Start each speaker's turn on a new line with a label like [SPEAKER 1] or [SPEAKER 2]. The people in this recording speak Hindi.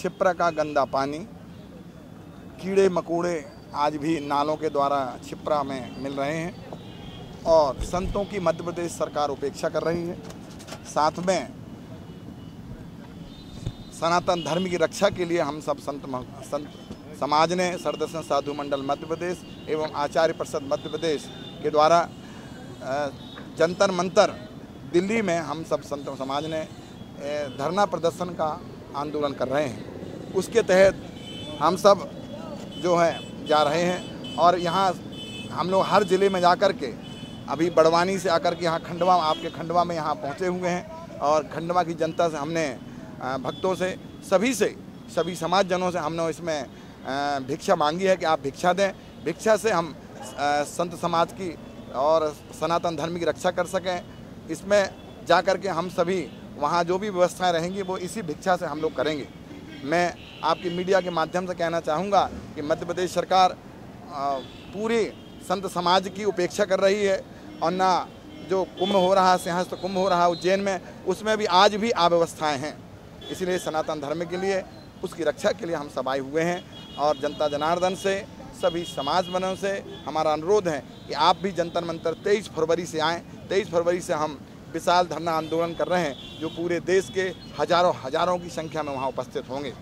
[SPEAKER 1] छिपरा का गंदा पानी, कीड़े मकोड़े आज भी नालों के द्वारा छिपरा में मिल रहे हैं और संतों की मध्य प्रदेश सरकार उपेक्षा कर रही है। साथ में सनातन धर्म की रक्षा के लिए हम सब संत संत समाज ने सरदर्शन साधु मंडल मध्य प्रदेश एवं आचार्य परिषद मध्य प्रदेश के द्वारा जंतर मंतर दिल्ली में हम सब संत समाज ने धरना प्रदर्शन का आंदोलन कर रहे हैं। उसके तहत हम सब जो है, जा रहे हैं और यहाँ हम लोग हर ज़िले में जा कर के अभी बड़वानी से आकर के यहाँ खंडवा, आपके खंडवा में यहाँ पहुँचे हुए हैं और खंडवा की जनता से हमने भक्तों से, सभी से, सभी समाज जनों से हमने इसमें भिक्षा मांगी है कि आप भिक्षा दें। भिक्षा से हम संत समाज की और सनातन धर्म की रक्षा कर सकें। इसमें जा कर के हम सभी, वहाँ जो भी व्यवस्थाएँ रहेंगी, वो इसी भिक्षा से हम लोग करेंगे। मैं आपकी मीडिया के माध्यम से कहना चाहूँगा कि मध्य प्रदेश सरकार पूरी संत समाज की उपेक्षा कर रही है और ना जो कुंभ हो रहा है सिंहस्थ कुंभ हो रहा है उज्जैन में, उसमें भी आज भी अव्यवस्थाएँ हैं। इसलिए सनातन धर्म के लिए, उसकी रक्षा के लिए हम सब आए हुए हैं और जनता जनार्दन से, सभी समाज बनों से हमारा अनुरोध है कि आप भी जंतर मंतर तेईस फरवरी से आएँ। तेईस फरवरी से हम विशाल धरना आंदोलन कर रहे हैं, जो पूरे देश के हज़ारों हज़ारों की संख्या में वहाँ उपस्थित होंगे।